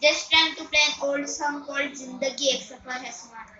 Just trying to play an old song called Zindagi Ek Safar Hai Sumana.